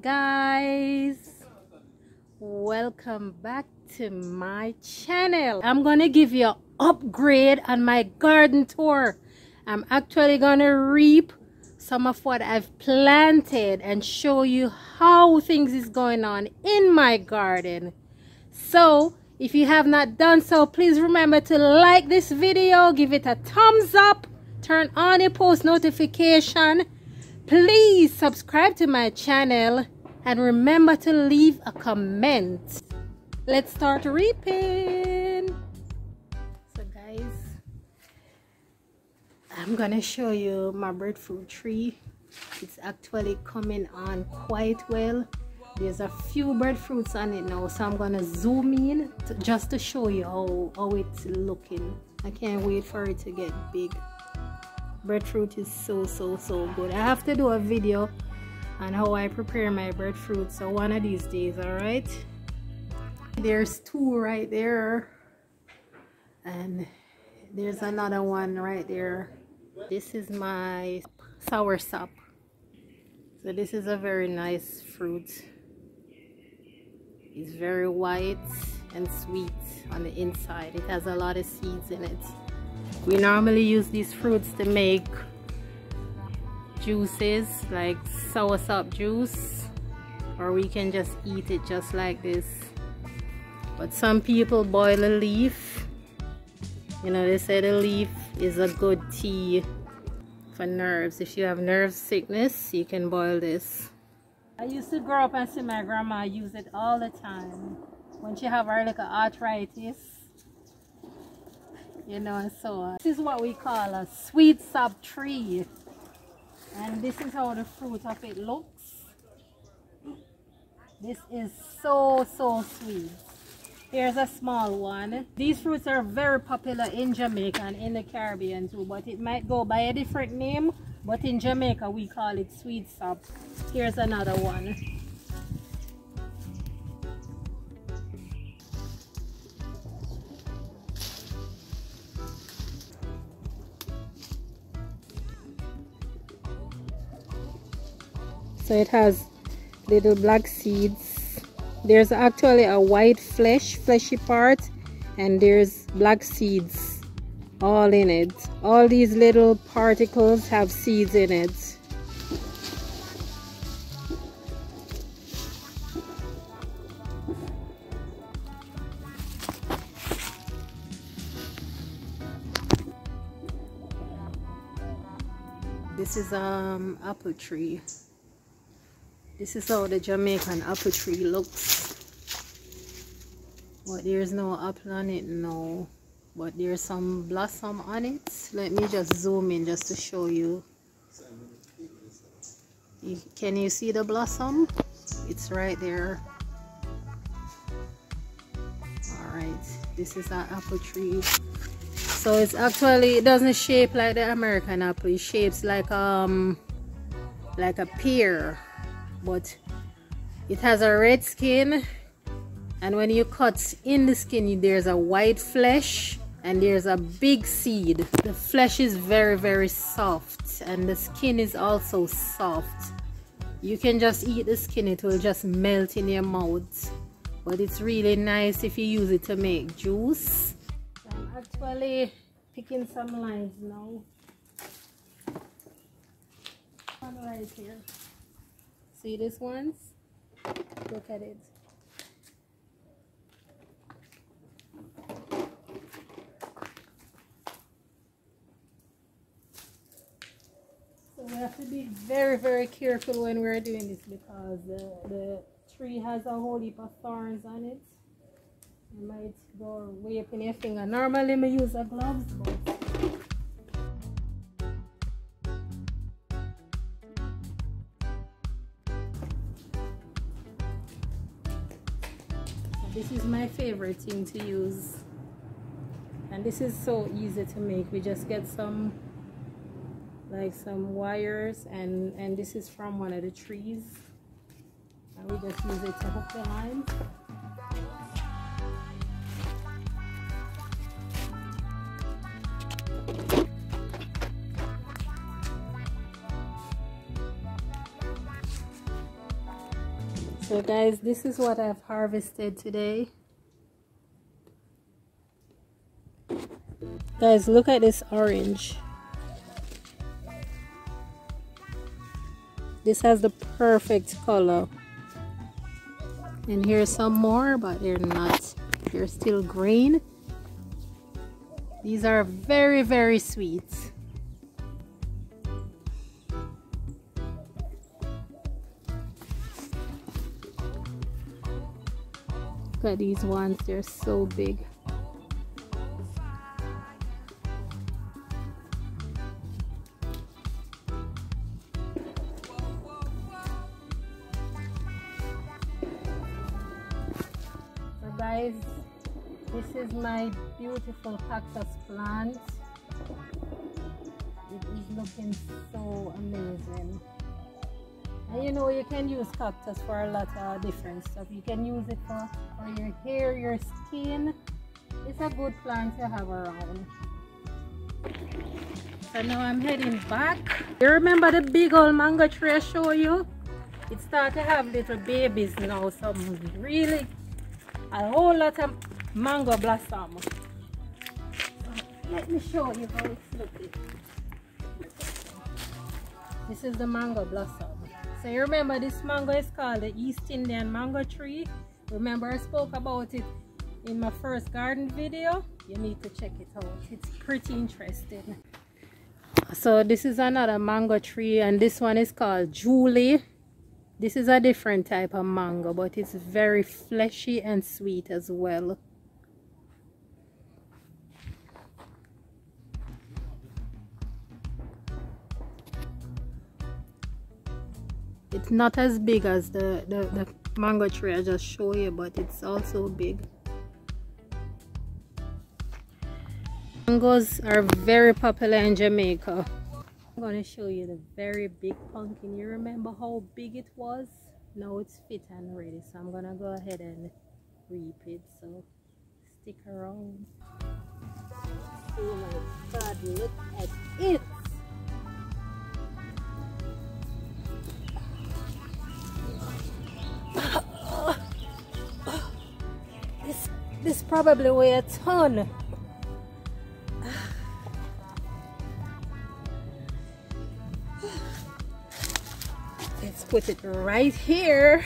guys. Welcome back to my channel. I'm gonna give you an upgrade on my garden tour. I'm actually gonna reap some of what i've planted and show you how things is going on in my garden. So if you have not done so please remember to like this video give it a thumbs up turn on your post notification please subscribe to my channel and remember to leave a comment. Let's start reaping. So guys i'm gonna show you my breadfruit tree. It's actually coming on quite well. There's a few breadfruits on it now so i'm gonna zoom in to, just to show you how, how it's looking. I can't wait for it to get big breadfruit is so so so good. I have to do a video on how i prepare my breadfruit so one of these days all right? There's two right there and there's another one right there. This is my soursop so this is a very nice fruit. It's very white and sweet on the inside. It has a lot of seeds in it we normally use these fruits to make juices like soursop juice or we can just eat it just like this. But some people boil a leaf. You know they say the leaf is a good tea for nerves. If you have nerve sickness you can boil this. I used to grow up and see my grandma use it all the time. When she have her like arthritis you know so. This is what we call a sweet sop tree and this is how the fruit of it looks. This is so so sweet. Here's a small one. These fruits are very popular in Jamaica and in the Caribbean too but it might go by a different name but in Jamaica we call it sweet sop. Here's another one. So it has little black seeds. There's actually a white flesh fleshy part and there's black seeds all in it. All these little particles have seeds in it. This is um apple tree this is how the Jamaican apple tree looks. But there's no apple on it now. But there's some blossom on it. Let me just zoom in just to show you. you can you see the blossom? It's right there. Alright, this is an apple tree. So it's actually, it doesn't shape like the American apple. It shapes like um like a pear but it has a red skin and when you cut in the skin there's a white flesh and there's a big seed. The flesh is very very soft and the skin is also soft. You can just eat the skin it will just melt in your mouth. But it's really nice if you use it to make juice. I'm actually picking some limes now. One right here See this ones? Look at it. So we have to be very, very careful when we're doing this because the, the tree has a whole heap of thorns on it. You might go way up in your finger. Normally, I use a gloves, but my favorite thing to use. And this is so easy to make. We just get some like some wires and and this is from one of the trees. And we just use it to hook the line so guys this is what I've harvested today guys look at this orange. This has the perfect color. And here's some more but they're not they're still green. These are very very sweet. Look at these ones, they're so big. Beautiful cactus plant. It is looking so amazing. And you know, you can use cactus for a lot of different stuff. You can use it for, for your hair, your skin. It's a good plant to have around. So now I'm heading back. You remember the big old mango tree I showed you? It started to have little babies now. Some really, a whole lot of mango blossom. Let me show you how it's looking. This is the mango blossom. So you remember this mango is called the East Indian mango tree. Remember I spoke about it in my first garden video? You need to check it out. It's pretty interesting. So this is another mango tree and this one is called Julie. This is a different type of mango but it's very fleshy and sweet as well. It's not as big as the, the, the mango tree I just showed you but it's also big. Mangoes are very popular in Jamaica. I'm to show you the very big pumpkin. You remember how big it was? Now it's fit and ready so I'm gonna go ahead and reap it so stick around. Oh my god look at it probably weigh a ton. Let's put it right here.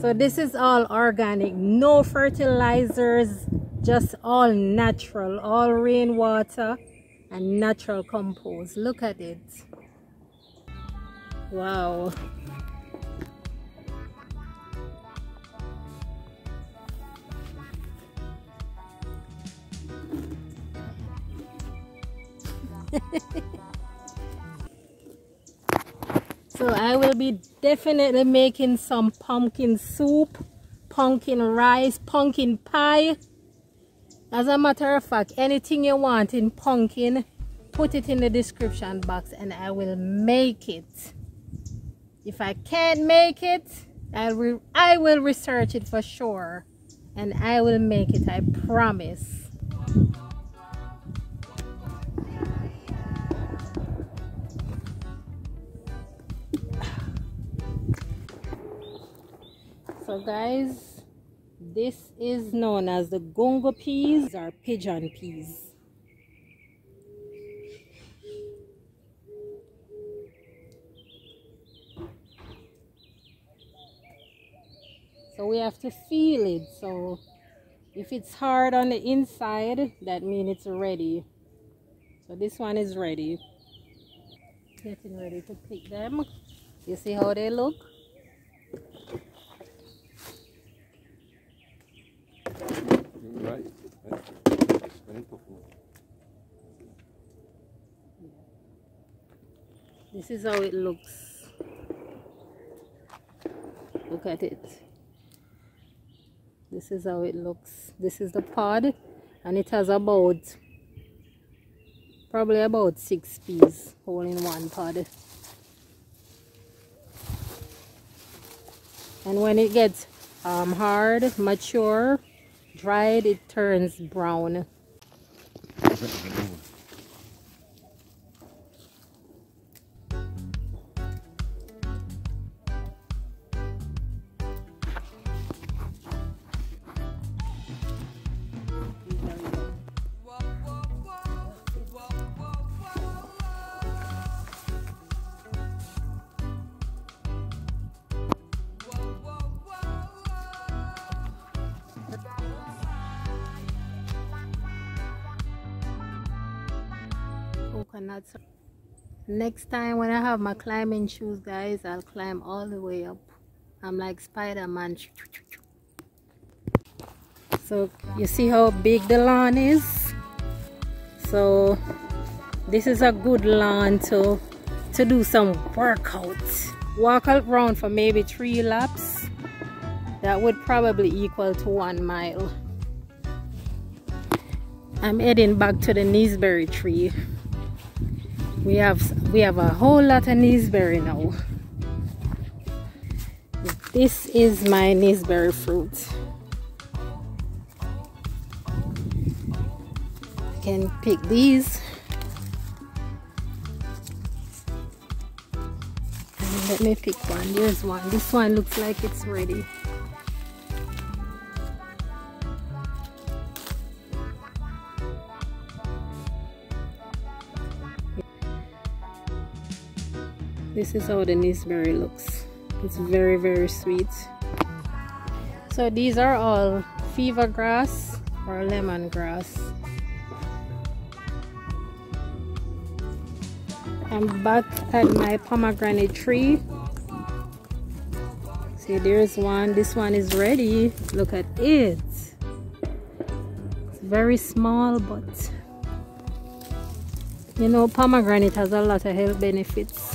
So this is all organic, no fertilizers, just all natural, all rainwater and natural compost. Look at it. Wow. So I will be definitely making some pumpkin soup, pumpkin rice, pumpkin pie. As a matter of fact, anything you want in pumpkin, put it in the description box and I will make it. If I can't make it, I will, I will research it for sure. And I will make it, I promise. So guys this is known as the gungo peas or pigeon peas. So we have to feel it. So if it's hard on the inside that means it's ready. So this one is ready. Getting ready to pick them. You see how they look Right. This is how it looks. Look at it. This is how it looks. This is the pod and it has about probably about six peas all in one pod and when it gets um, hard mature dried it turns brown coconuts next time when i have my climbing shoes guys i'll climb all the way up. I'm like spider-man. So you see how big the lawn is? So this is a good lawn to to do some workouts walk around for maybe three laps. That would probably equal to one mile. I'm heading back to the Nessberry tree we have we have a whole lot of Nessberry now. This is my Nessberry fruit. I can pick these. And let me pick one. There's one. This one looks like it's ready this is how the Nessberry looks. It's very very sweet. So these are all fever grass or lemon grass. I'm back at my pomegranate tree. See there's one. This one is ready. Look at it. It's very small but you know pomegranate has a lot of health benefits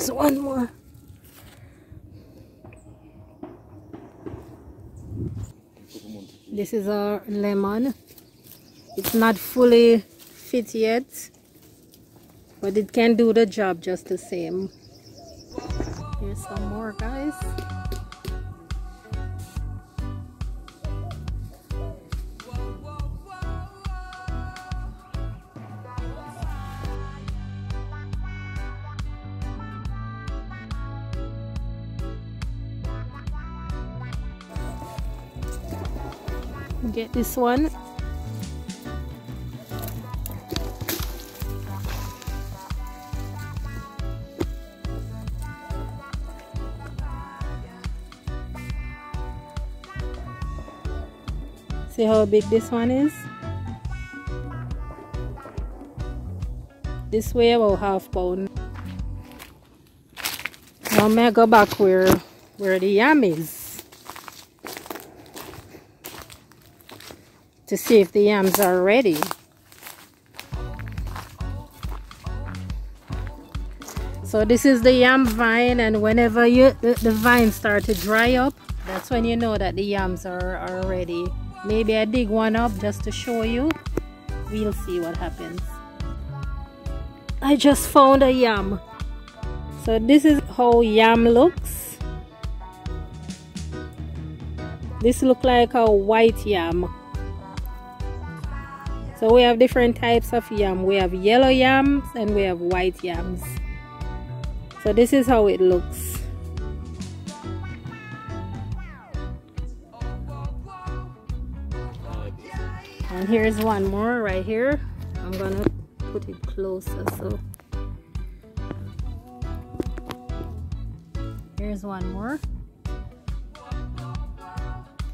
There's one more. This is our lemon. It's not fully fit yet, but it can do the job just the same. Here's some more, guys. Get this one. See how big this one is? This way about half pound. Now I'm gonna go back where where the yam is to see if the yams are ready. So this is the yam vine and whenever you the, the vines start to dry up, that's when you know that the yams are, are ready. Maybe I dig one up just to show you. We'll see what happens. I just found a yam. So this is how yam looks. This look like a white yam so we have different types of yam. We have yellow yams and we have white yams. So this is how it looks. And here's one more right here. I'm gonna put it closer so. Here's one more.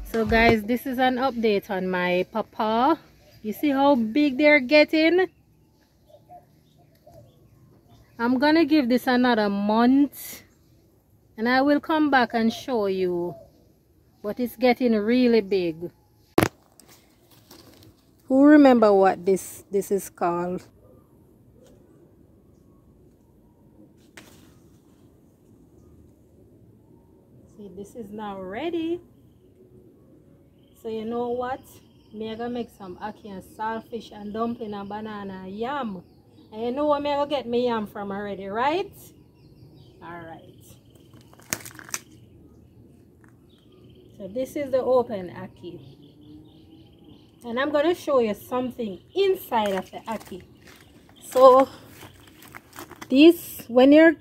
So guys this is an update on my pawpaw you see how big they're getting? I'm gonna give this another month and I will come back and show you but it's getting really big. Who remember what this this is called? See this is now ready. So you know what? Me gonna make some ackee and saltfish and dumpling and banana yam. And you know where me gonna get me yam from already, right? Alright. So this is the open ackee. And I'm gonna show you something inside of the ackee. So this when you're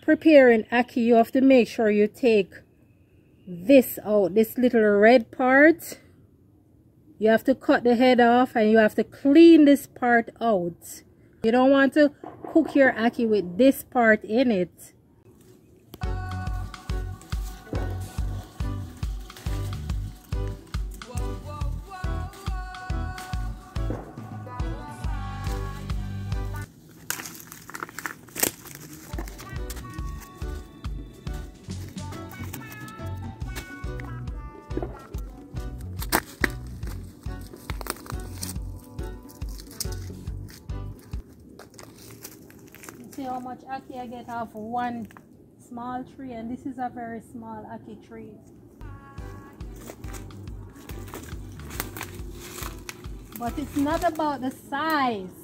preparing ackee, you have to make sure you take this out, this little red part. You have to cut the head off and you have to clean this part out. You don't want to cook your ackee with this part in it. See how much ackee I get off one small tree and this is a very small ackee tree. But it's not about the size.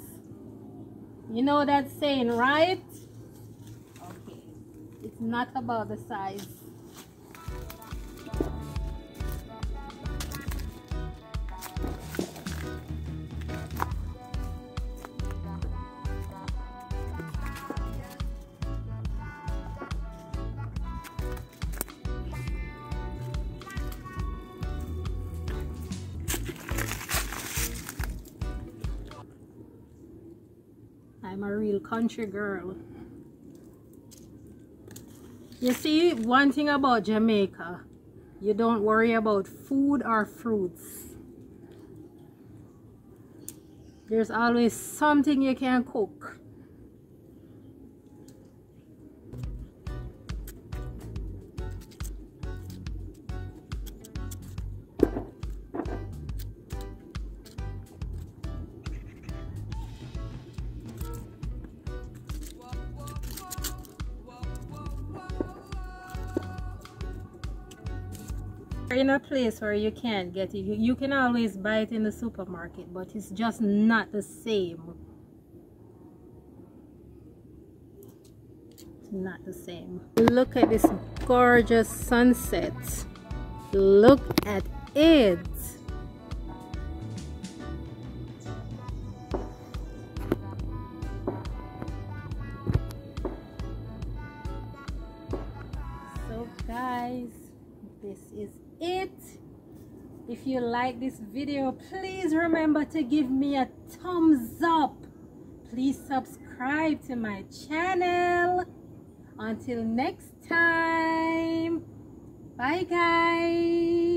You know that saying, right? Okay. It's not about the size. A real country girl. You see, one thing about Jamaica, you don't worry about food or fruits. There's always something you can cook. In a place where you can't get it. You, can always buy it in the supermarket but it's just not the same. Not the same. Look at this gorgeous sunset. Look at it you like this video please remember to give me a thumbs up. Please subscribe to my channel. Until next time. Bye guys